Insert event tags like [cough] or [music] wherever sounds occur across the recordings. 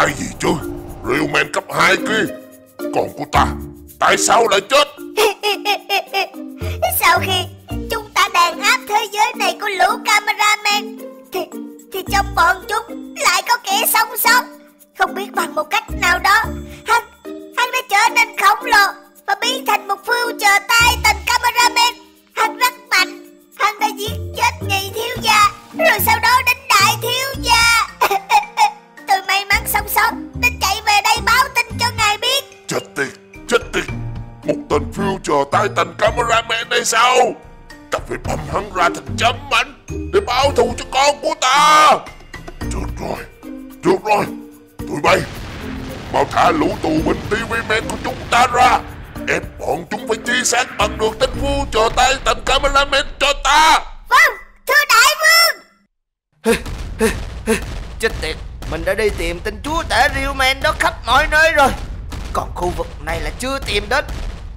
quái gì chứ? Real Man cấp 2 kia. Còn của ta Tại sao lại chết? [laughs] Sau khi chúng ta đàn áp thế giới này của lũ cameraman Thì thì trong bọn chúng lại có kẻ sống sót Không biết bằng một cách nào đó Hắn, hắn đã trở nên khổng lồ Và biến thành một phương chờ tay tình cameraman. Hắn rất mạnh Hắn đã giết chết nhị thiếu gia Rồi sau đó đến tên Future Titan Cameraman đây sao? Ta phải băm hắn ra thành chấm mảnh Để báo thù cho con của ta. Được rồi Được rồi. Tụi bay Mau thả lũ tù binh TV Man của chúng ta ra. Ép bọn chúng phải chi xác bằng được tên Future Titan Cameraman cho ta. Vâng thưa đại vương. Chết tiệt. Mình đã đi tìm tên chúa tể Real Man đó khắp mọi nơi rồi. Còn khu vực này là chưa tìm đến.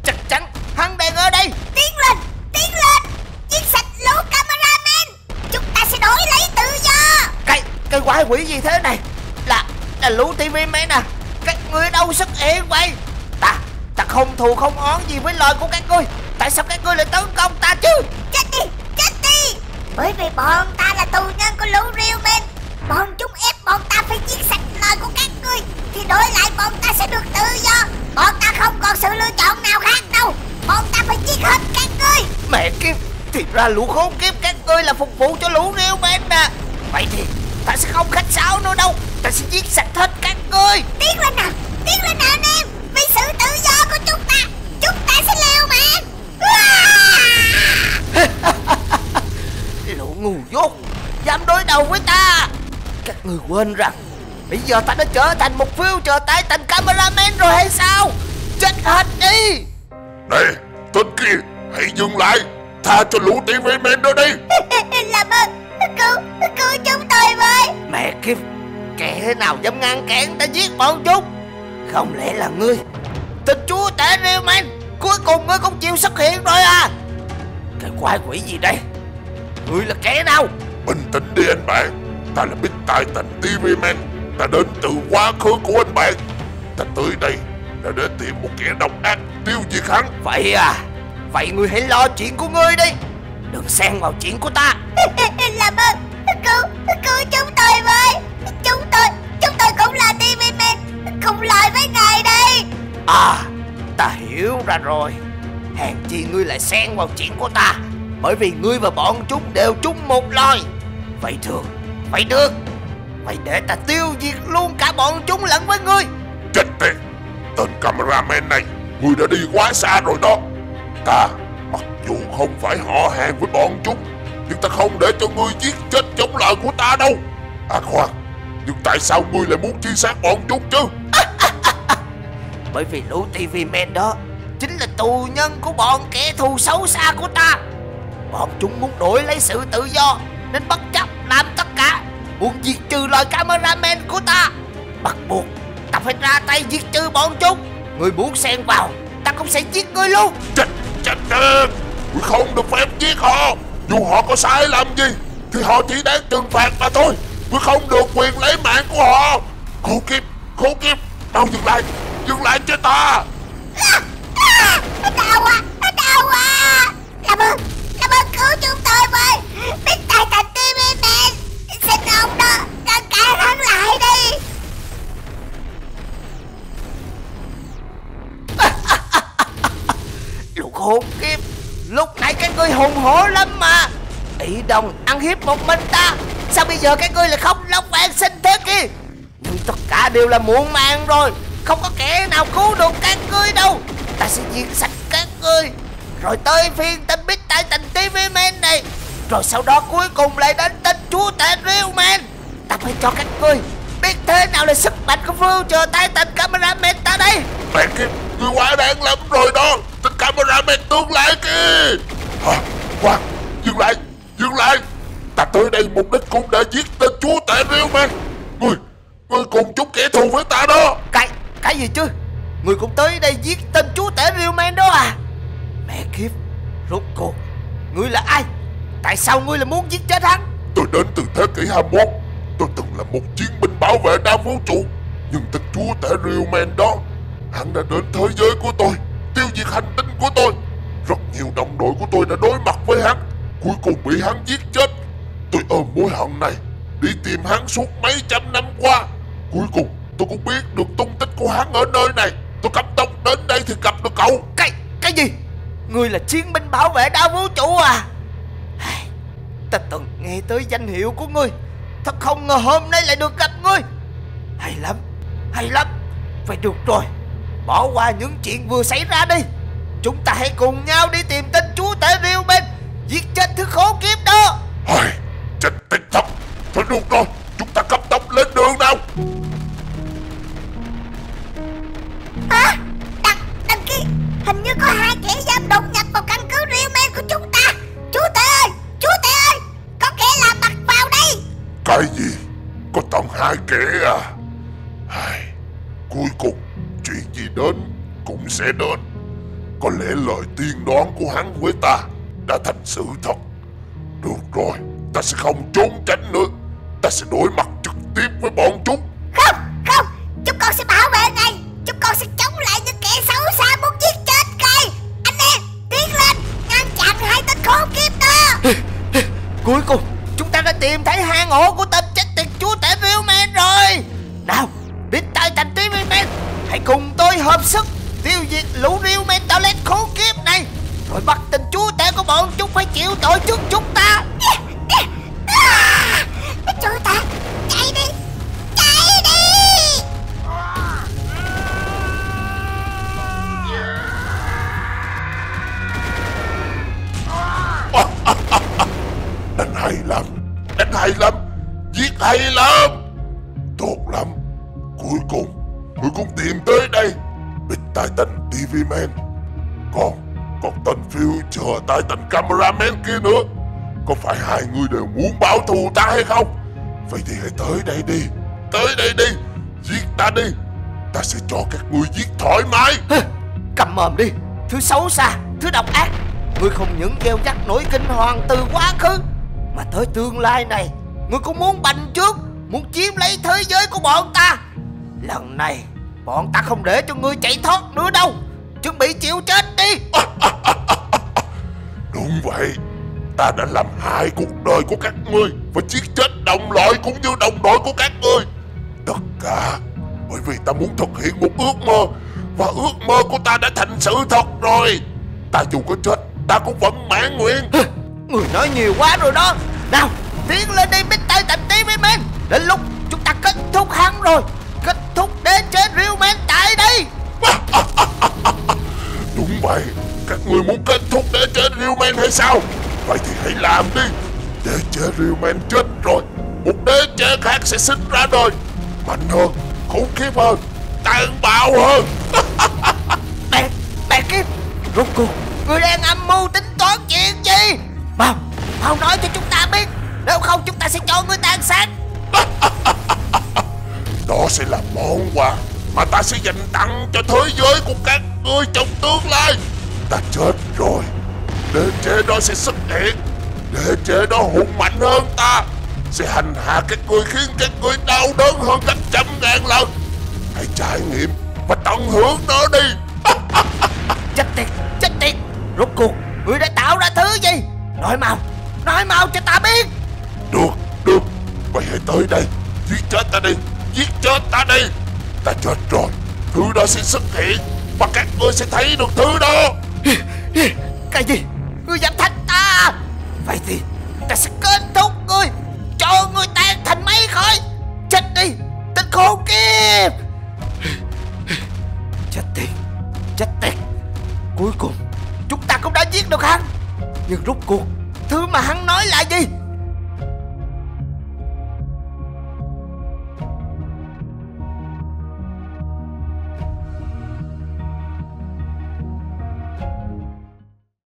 Chắc chắn hắn đang ở đây. Tiến lên Tiến lên. Giết sạch lũ cameraman Chúng ta sẽ đổi lấy tự do. Cái cái quái quỷ gì thế này? Là là lũ TV Man à? Các ngươi đâu xuất hiện vậy Ta ta không thù không oán gì với lời của các ngươi. Tại sao các ngươi lại tấn công ta chứ? Chết đi Chết đi. Bởi vì bọn ta là tù nhân của lũ Real Men. Bọn chúng ép bọn ta phải giết sạch lời của các ngươi. Thì đổi lại bọn ta sẽ được tự do. Bọn ta không còn sự lựa chọn nào khác đâu Bọn ta phải giết hết các ngươi. Mẹ kiếp Thì ra lũ khốn kiếp các ngươi là phục vụ cho lũ Real Man à Vậy thì ta sẽ không khách sáo nữa đâu. Ta sẽ giết sạch hết các ngươi. Tiến lên nào Tiến lên nào anh em. Vì sự tự do của chúng ta Chúng ta sẽ liều mạng [laughs] Lũ ngu dốt Dám đối đầu với ta. Các người quên rằng Bây giờ ta đã trở thành một phiêu chờ tay thành cameraman rồi hay sao? Chết hết đi Này Tên kia Hãy dừng lại. Tha cho lũ TV Man đó đi. [laughs] Làm ơn. Cứu Cứu chúng tôi với. Mẹ kiếp Kẻ nào dám ngăn cản ta giết bọn chúng? Không lẽ là ngươi? Tên chúa tể Real Man Cuối cùng ngươi cũng chịu xuất hiện rồi à? Cái quái quỷ gì đây? Ngươi là kẻ nào? Bình tĩnh đi anh bạn. Ta là Big Titan TV Man Ta đến từ quá khứ của anh bạn. Ta tới đây là để tìm một kẻ độc ác tiêu diệt hắn Vậy à? Vậy ngươi hãy lo chuyện của ngươi đi. Đừng xen vào chuyện của ta. [laughs] Làm ơn. Cứu Cứu chúng tôi với. Chúng tôi Chúng tôi cũng là TV Man Cùng lời với ngài đây À Ta hiểu ra rồi. Hèn chi ngươi lại xen vào chuyện của ta. Bởi vì ngươi và bọn chúng đều chung một lời Vậy thường Vậy được. Vậy để ta tiêu diệt luôn cả bọn chúng lẫn với ngươi. Chết tiệt Tên cameraman này, người đã đi quá xa rồi đó. Ta, Mặc dù không phải họ hàng với bọn chúng, Nhưng ta không để cho ngươi giết chết chống lời của ta đâu. À khoan, Nhưng tại sao ngươi lại muốn chi sát bọn chúng chứ? [laughs] Bởi vì lũ TV men đó Chính là tù nhân của bọn kẻ thù xấu xa của ta. Bọn chúng muốn đổi lấy sự tự do, Nên bất chấp làm tất cả, Muốn diệt trừ loài cameraman của ta. Bắt buộc phải ra tay giết trừ bọn chúng. Người muốn xen vào, Ta cũng sẽ giết ngươi luôn. Chết Chết tiệt người không được phép giết họ. Dù họ có sai làm gì, Thì họ chỉ đáng trừng phạt mà thôi. Ngươi không được quyền lấy mạng của họ. Khổ kiếp khổ kiếp. Đâu dừng lại Dừng lại cho ta. Lúc nãy các ngươi hùng hổ lắm mà. Ý đồng, ăn hiếp một mình ta. Sao bây giờ các ngươi lại không lông vàng sinh thế kia? Nhưng tất cả đều là muộn màng rồi. Không có kẻ nào cứu được các ngươi đâu. Ta sẽ diệt sạch các ngươi. Rồi tới phiên tên biết tay tình TV Man này. Rồi sau đó cuối cùng lại đến tên chúa tể Real Man. Ta phải cho các ngươi Biết thế nào là sức mạnh của Future Titan Cameraman ta đây. Mẹ kiếp Ngươi quá đáng lắm rồi đó. Tên cameraman tương lai kia Hả? Khoan Dừng lại Dừng lại. Ta tới đây mục đích cũng để giết tên chúa tể Real Man Ngươi Ngươi cùng chúng kẻ thù với ta đó. Cái, cái gì chứ? Người cũng tới đây giết tên chúa tể Real Man đó à? Mẹ kiếp Rốt cuộc Ngươi là ai? Tại sao ngươi lại muốn giết chết hắn? Tôi đến từ thế kỷ 21 Tôi từng là một chiến binh bảo vệ đa vũ trụ. Nhưng tên chúa tể Real Man đó Hắn đã đến thế giới của tôi Tiêu diệt hành tinh của tôi. Rất nhiều đồng đội của tôi đã đối mặt với hắn. Cuối cùng bị hắn giết chết. Tôi ôm mối hận này Đi tìm hắn suốt mấy trăm năm qua. Cuối cùng tôi cũng biết được tung tích của hắn ở nơi này. Tôi cấp tốc đến đây thì gặp được cậu. Cái, cái gì? Ngươi là chiến binh bảo vệ đa vũ trụ à? Ta từng nghe tới danh hiệu của ngươi. Thật không ngờ hôm nay lại được gặp ngươi. Hay lắm, hay lắm. Vậy được rồi. Bỏ qua những chuyện vừa xảy ra đi Chúng ta hãy cùng nhau đi tìm tên chúa tể Riêu bên Giết chết thứ khốn kiếp đó Hồi, chết tiệt thật Thôi được rồi, chúng ta cấp tốc lên đường nào Hả? Đằng, đằng kia Hình như có hai kẻ giam đột nhập vào căn cứ Real Man của chúng ta Chú Tệ ơi Chú Tệ ơi Có kẻ lạ mặt vào đây Cái gì? Có tận hai kẻ à? Ai, cuối cùng chuyện gì đến cũng sẽ đến. Có lẽ lời tiên đoán của hắn với ta đã thành sự thật. Được rồi, ta sẽ không trốn tránh nữa. Ta sẽ đối mặt trực tiếp với bọn chúng. Không, không Chúng con sẽ bảo vệ ngài Chúng con sẽ chống lại những kẻ xấu xa muốn giết chết ngài Anh em Tiến lên Ngăn chặn hai tên khốn kiếp đó Cuối cùng chúng ta đã tìm thấy hang ổ của tiêu diệt lũ Real Man Toilet khốn kiếp này. Rồi bắt tên chúa tể của bọn chúng phải chịu tội trước chúng ta. À, Chú ta Chạy đi Chạy đi. Đánh hay lắm, đánh hay lắm, giết hay lắm. Titan TV Man. Còn, còn tên Future Titan Cameraman kia nữa. Có phải hai người đều muốn báo thù ta hay không? Vậy thì hãy tới đây đi. Tới đây đi. Giết ta đi. Ta sẽ cho các ngươi giết thoải mái. Cầm mồm đi Thứ xấu xa, thứ độc ác Ngươi không những gieo rắc nỗi kinh hoàng từ quá khứ Mà tới tương lai này Ngươi cũng muốn bành trước Muốn chiếm lấy thế giới của bọn ta Lần này Bọn ta không để cho ngươi chạy thoát nữa đâu Chuẩn bị chịu chết đi. Đúng vậy. Ta đã làm hại cuộc đời của các ngươi Và giết chết đồng loại cũng như đồng đội của các ngươi. Tất cả Bởi vì ta muốn thực hiện một ước mơ Và ước mơ của ta đã thành sự thật rồi. Ta dù có chết Ta cũng vẫn mãn nguyện. Người nói nhiều quá rồi đó. Nào tiến lên đi Big tay thành tí với men Đến lúc chúng ta kết thúc hắn rồi Kết thúc đế chế Real Man tại đây [laughs] vậy Các ngươi muốn kết thúc đế chế Real Man hay sao? Vậy thì hãy làm đi. Đế chế Real Man chết rồi Một đế chế khác sẽ sinh ra đời. Mạnh hơn Khủng khiếp hơn Tàn bạo hơn. [laughs] Mẹ, mẹ kiếp. Rốt cuộc Người đang âm mưu tính toán chuyện gì? Mau, mau nói cho chúng ta biết. Nếu không chúng ta sẽ cho người tàn sát. [laughs] Đó sẽ là món quà Mà ta sẽ dành tặng cho thế giới của các ngươi trong tương lai. Ta chết rồi. Đế chế đó sẽ xuất hiện. Đế chế đó hùng mạnh hơn ta. Sẽ hành hạ các ngươi khiến các ngươi đau đớn hơn gấp trăm ngàn lần. Hãy trải nghiệm và tận hưởng nó đi. [laughs] Chết tiệt, chết tiệt. Rốt cuộc Người đã tạo ra thứ gì? Nói mau, nói mau cho ta biết. Được, được. Vậy hãy tới đây. Giết chết ta đi Giết chết ta đi. Ta chết rồi. Thứ đó sẽ xuất hiện và các ngươi sẽ thấy được thứ đó. Cái gì? Ngươi dám thách ta? Vậy thì ta sẽ kết thúc ngươi, Cho ngươi tan thành mấy khói. Chết đi, Tên khốn kiếp. Chết tiệt Chết tiệt. Cuối cùng, Chúng ta cũng đã giết được hắn. Nhưng rút cuộc, Thứ mà hắn nói là gì?